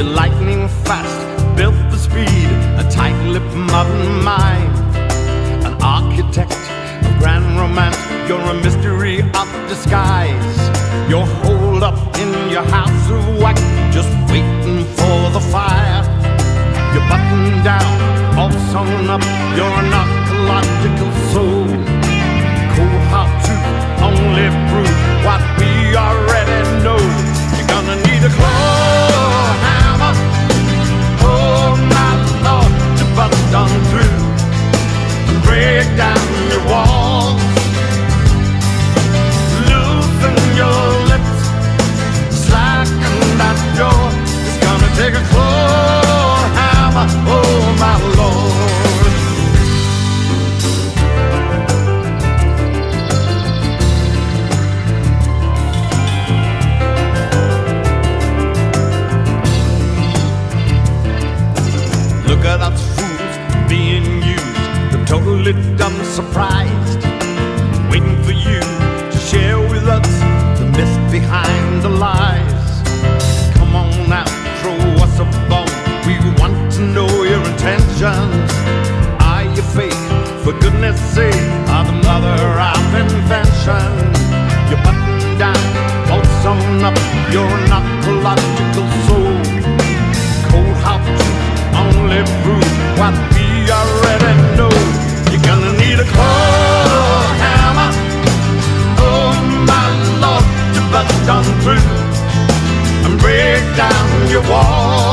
You're lightning fast, built for speed, a tight-lipped modern mind. An architect of grand romance, you're a mystery of disguise. You're holed up in your house of wax, just waiting for the fire. You're buttoned down, all sewn up, you're an archaeological soul cold hard only prove what At us fools being used. They're totally dumb, surprised. Waiting for you to share with us the myth behind the lies. Come on now, throw us a bone. We want to know your intentions. Your